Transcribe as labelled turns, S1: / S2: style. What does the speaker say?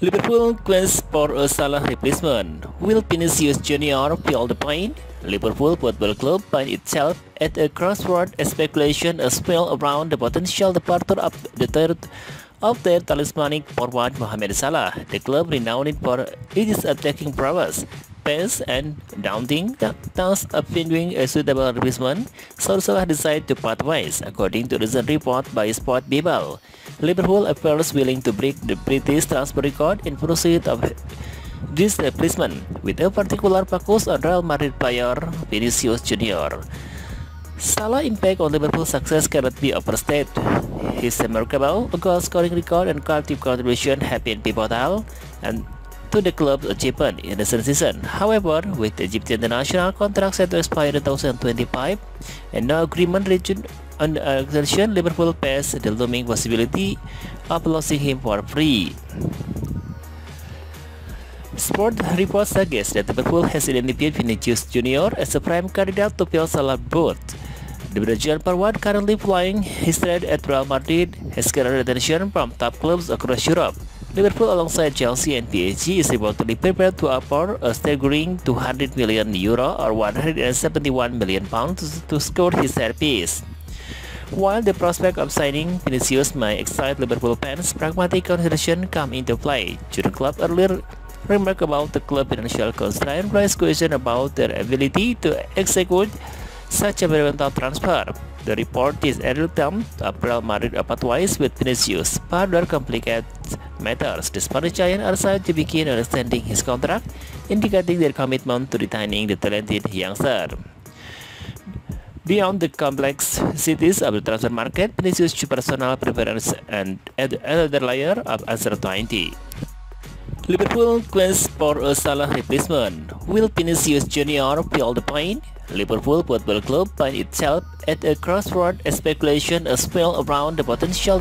S1: Liverpool quest for a Salah replacement. Will Vinicius Junior feel the pain? Liverpool Football Club finds itself at a crossroad as speculation as well around the potential departure of the third of their talismanic forward Mohamed Salah. The club renowned for its attacking prowess, pace and daunting task of finding a suitable replacement, so Salah decided to part ways, according to recent report by Sport Bible. Liverpool appears willing to break the British transfer record in pursuit of this replacement, with a particular focus on Real Madrid player Vinicius Junior. Salah impact on Liverpool's success cannot be overstated. His remarkable goal-scoring record and collective contribution have been pivotal and to the club's achievement in the season. However, with the Egyptian international contract set to expire in 2025 and no agreement reached on extension, Liverpool faced the looming possibility of losing him for free. Sport reports suggest that Liverpool has identified Vinicius Junior as a prime candidate to fill Salah boot. The Brazilian forward currently flying his trade at Real Madrid has garnered attention from top clubs across Europe. Liverpool alongside Chelsea and PSG is reportedly prepared to offer a staggering 200 million euro or 171 million pounds to score his service. While the prospect of signing Vinicius may excite Liverpool fans, pragmatic consideration come into play. Jurgen Klopp earlier remarked about the club financial constraint raised question about their ability to execute such a monumental transfer. The report is a attempt of Real Madrid otherwise with Vinicius further complicates matters. Spanish giant are said to begin extending his contract, indicating their commitment to retaining the talented youngster. Beyond the complex cities of the transfer market, Vinicius' personal preference and add another layer of uncertainty. Liverpool quest for a Salah replacement. Will Vinicius Junior feel the pain? Liverpool Football Club finds itself at a crossroad speculation as well around the potential